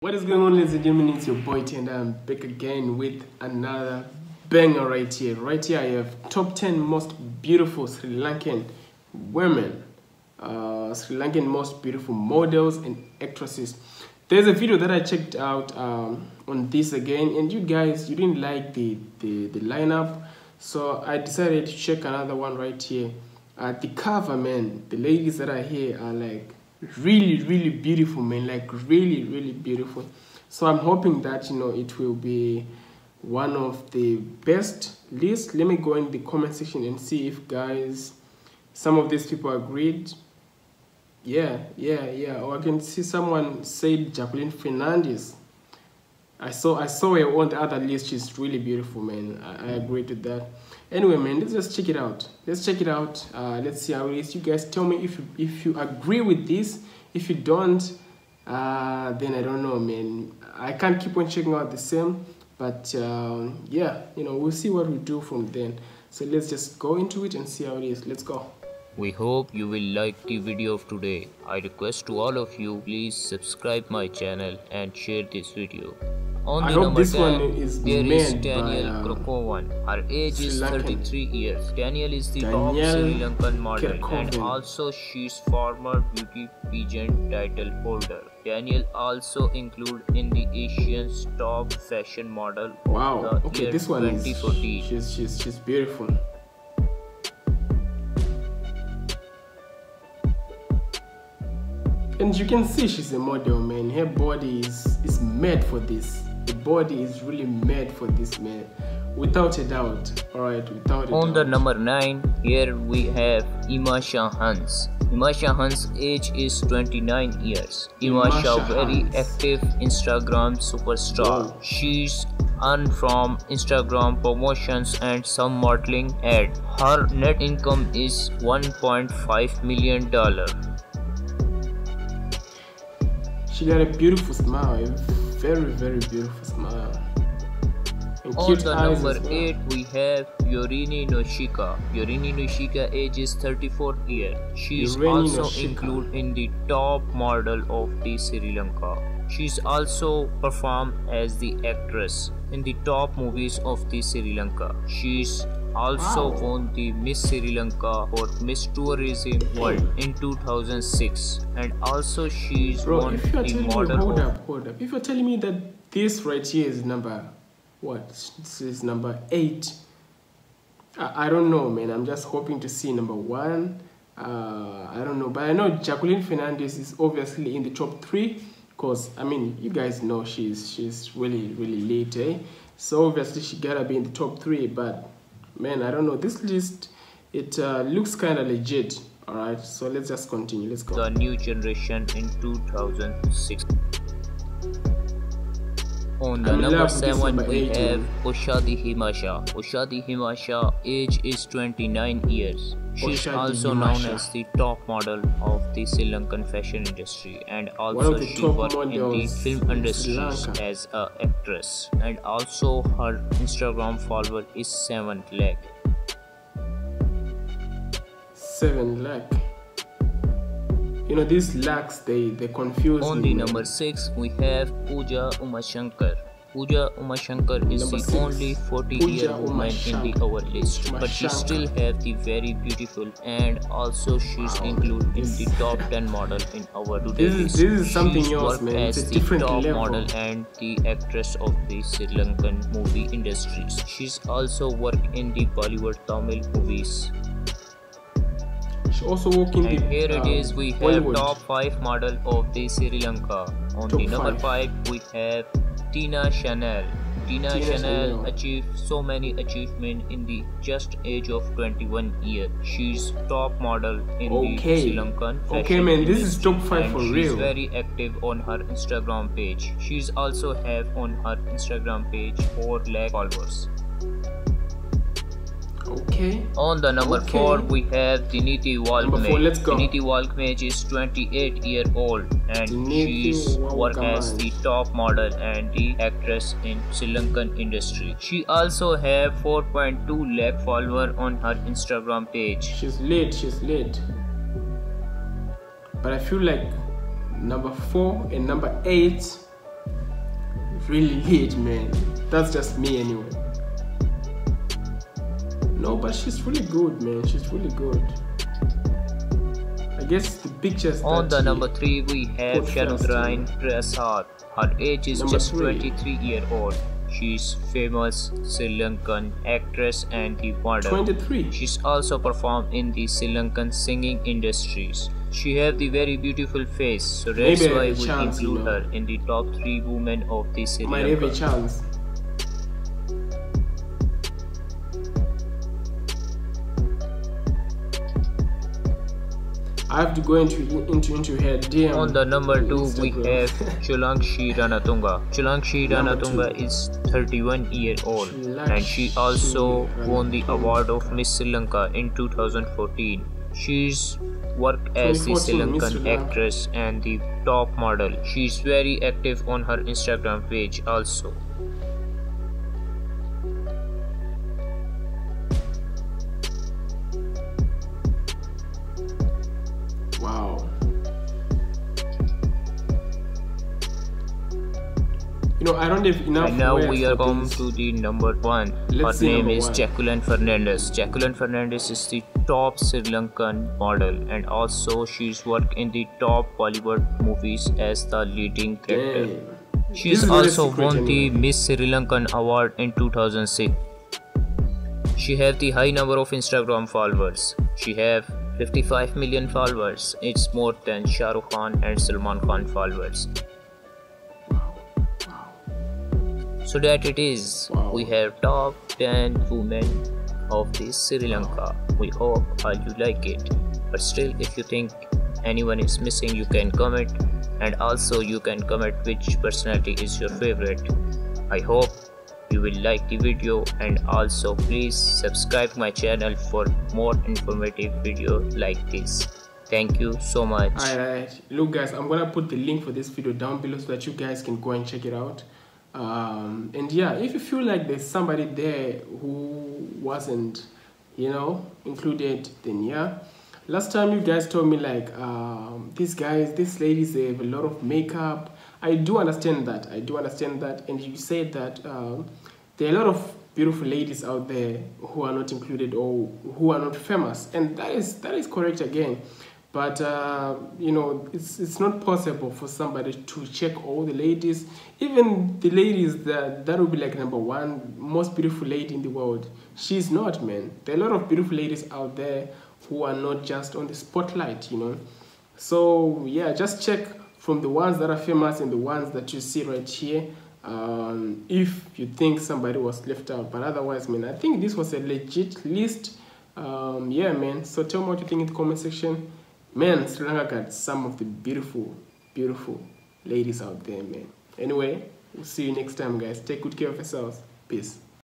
What is going on ladies and gentlemen, it's your boy T and I'm back again with another banger right here. Right here I have top 10 most beautiful Sri Lankan women, uh, Sri Lankan most beautiful models and actresses. There's a video that I checked out um, on this again and you guys, you didn't like the, the, the lineup so I decided to check another one right here. Uh, the cover man, the ladies that are here are like really really beautiful man. Like really really beautiful. So i'm hoping that you know it will be one of the best list. Let me go in the comment section and see if guys some of these people agreed. Yeah yeah yeah. Or i can see someone said jacqueline fernandez i saw i saw her on the other list. She's really beautiful man. I, I agree to that. Anyway man let's just check it out. Let's check it out. Uh, let's see how it is. You guys tell me if you if you agree with this. If you don't uh, then i don't know man. I can't keep on checking out the same but uh, yeah you know we'll see what we do from then. So let's just go into it and see how it is. Let's go we hope you will like the video of today. I request to all of you please subscribe my channel and share this video. On I the number this 10, one is there is made by, Daniel uh, Krokovan. Her age is 33 years. Daniel is the top Sri Lankan model and also she's former beauty pageant title holder. Daniel also included in the Asian's top fashion model of wow okay this one is she's she's she's beautiful and you can see she's a model man her body is is made for this the body is really made for this man without a doubt all right without a On the number 9, here we have Imasha Hans. Imasha Hans' age is 29 years. Imasha, Imasha very Hans. active Instagram superstar. Wow. She's earned from Instagram promotions and some modeling ad. Her net income is 1.5 million dollar. She got a beautiful smile a very very beautiful smile and On the number well. 8 we have Yureni Noshika. Yureni Noshika age is 34 years. She is Yureni also Noshika. included in the top model of the Sri Lanka. She is also performed as the actress in the top movies of the Sri Lanka. She is also Wow. won the Miss Sri Lanka for Miss Tourism World in 2006 and also she's Bro, won if you're the telling me, model hold up, hold up. If you're telling me that this right here is number, what? This is number eight. I, I don't know, man. I'm just hoping to see number one. Uh, I don't know, but I know Jacqueline Fernandez is obviously in the top three, cause I mean, you guys know she's she's really really late, eh? So obviously she gotta be in the top three. But man, I don't know. This list, it uh, looks kind of legit. All right, so let's just continue. Let's go. the new generation in 2006. On the number love with this 7 number we have. Oshadi Himasha. Oshadi Himasha age is 29 years. She is also known as the top model of the Sri Lankan fashion industry and also she worked in the film in Sri industries Lanka. as a actress and also her Instagram follower is 7 lakh. seven lakh. You know these lakhs they they confuse On the number 6 we have Pooja Umashankar. Pooja Umashankar is Number the six, only 40 Pooja year woman in the our list but she still have the very beautiful and also she's included in the top 10 model in our today This is- list. this is something She's else, worked man. It's as a the different top level. model and the actress of the Sri Lankan movie industries. She's also worked in the Bollywood Tamil movies. She also work in And the here it uh, is, we have Bollywood. top 5 model of the Sri Lanka. On Top the number five. 5, we have Tina Chanel. Tina, Tina Chanel, Chanel. achieved so many achievements in the just age of 21 years. She's top model in Okay. the Sri Lankan fashion Okay, man, this is top five and for she's real. very active on her Instagram page. She's also have on her Instagram page 4 lakh followers. Okay. On the number Okay. 4 we have Dinithi Number four, let's go. Dinithi Walgamage is 28 year old and Diniti she's worked as the top model and the actress in Sri Lankan industry. She also have 4.2 lakh follower on her Instagram page. She's late. She's late. But I feel like number four and number eight really late, man. That's just me anyway. No, but she's really good, man. She's really good. I guess the pictures. On the he number three, we have first, Chandrayaan Prasad. Her age is Number just three. 23 year old. She's famous Sri Lankan actress and the model. 23. She's also performed in the Sri Lankan singing industries. She have the very beautiful face, so that's Maybe why we chance, you include know. her in the top three women of the Sri Might have a chance. I have to go into into into her DM. On the number two, we have Chulakshi Ranatunga. Chulakshi Ranatunga two. is 31 year old and she also Chulakshi won the award of Miss Sri Lanka in 2014. She's worked as the Sri Lankan Sri actress and the top model. She's very active on her Instagram page also. You know, I don't have enough. And now we are come to the number one. Let's Her name is one. Jacqueline Fernandez. Jacqueline Fernandez is the top Sri Lankan model and also she's worked in the top Bollywood movies as the leading character. Damn. She's This is also won the. Miss Sri Lankan award in 2006. She have the high number of Instagram followers. She have 55 million followers. It's more than Shah Rukh Khan and Salman Khan followers. So that it is. Wow. We have top 10 women of the Sri Lanka. We hope uh, you like it. But still, if you think anyone is missing, you can comment. And also, you can comment which personality is your favorite. I hope you will like the video and also please subscribe my channel for more informative video like this. Thank you so much. Alright, look guys, I'm gonna put the link for this video down below so that you guys can go and check it out. Um, and yeah, if you feel like there's somebody there who wasn't, you know, included, then yeah. Last time you guys told me like um, these guys, these ladies, they have a lot of makeup. I do understand that. I do understand that. And you said that um, there are a lot of beautiful ladies out there who are not included or who are not famous, and that is that is correct again. But uh, you know, it's it's not possible for somebody to check all the ladies, even the ladies that that would be like number one most beautiful lady in the world. She's not, man. There are a lot of beautiful ladies out there who are not just on the spotlight, you know. So yeah, just check from the ones that are famous and the ones that you see right here. Um, if you think somebody was left out, but otherwise, man, I think this was a legit list. Um, yeah, man. So tell me what you think in the comment section. Man, Sri Lanka got some of the beautiful, beautiful ladies out there, man. Anyway, we'll see you next time, guys. Take good care of yourselves. Peace.